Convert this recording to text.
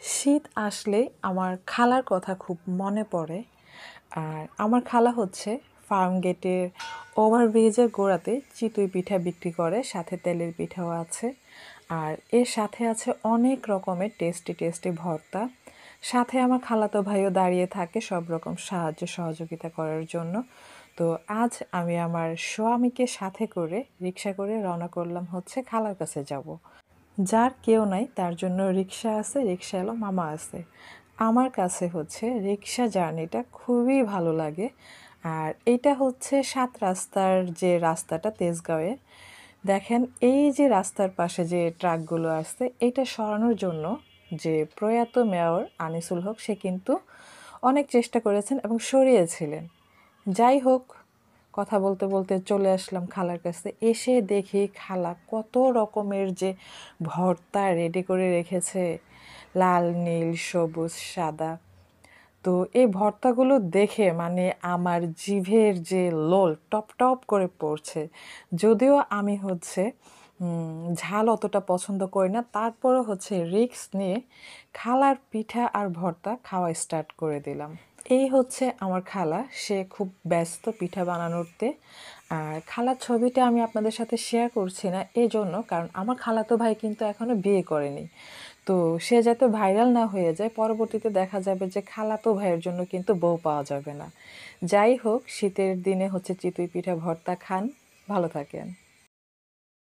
শীত আসলে আমার খালার কথা খুব মনে পড়ে। আর আমার খালা হচ্ছে ফার্ম গেটের ওভারব্রিজের গোড়াতে চিতই পিঠা বিক্রি করে, সাথে তেলের পিঠাও আছে। আর এর সাথে আছে অনেক রকমের টেস্টি টেস্টি ভর্তা। সাথে আমার খালাতো ভাইও দাঁড়িয়ে থাকে সব রকম সাহায্য, সহযোগিতা করার জন্য। তো আজ আমি আমার স্বামীকে সাথে করে রিক্সা করে রওনা করলাম হচ্ছে খালার কাছে যাব। যার কেউ নাই, তার জন্য রিক্সা আছে রিক্সা এলো মামা আছে। আমার কাছে হচ্ছে রিক্সা জার্নিটা খুবই ভালো লাগে। আর এটা হচ্ছে সাত রাস্তার যে রাস্তাটা তেজগাঁওয়ে। দেখেন, এই যে রাস্তার পাশে যে ট্রাকগুলো আসছে, এটা সরানোর জন্য যে প্রয়াত মেয়র আনিসুল হক, সে কিন্তু অনেক চেষ্টা করেছেন এবং সরিয়েছিলেন। যাই হোক কথা বলতে বলতে চলে আসলাম খালার কাছে। এসে দেখি খালা কত রকমের যে ভর্তা রেডি করে রেখেছে, লাল, নীল, সবুজ, সাদা। তো এই ভর্তাগুলো দেখে মানে আমার জিভের যে লোল টপ টপ করে পড়ছে। যদিও আমি হচ্ছে ঝাল অতটা পছন্দ করি না, তারপরও হচ্ছে রিক্স নিয়ে খালার পিঠা আর ভর্তা খাওয়া স্টার্ট করে দিলাম। এই হচ্ছে আমার খালা। সে খুব ব্যস্ত পিঠা বানানোরতে আর খালার ছবিটা আমি আপনাদের সাথে শেয়ার করছি না এই জন্য কারণ আমার খালাতো ভাই কিন্তু এখনও বিয়ে করেনি। তো সে যাতে ভাইরাল না হয়ে যায়, পরবর্তীতে দেখা যাবে যে খালাতো ভাইয়ের জন্য কিন্তু বউ পাওয়া যাবে না। যাই হোক, শীতের দিনে হচ্ছে চিতই পিঠা ভর্তা খান। ভালো থাকেন।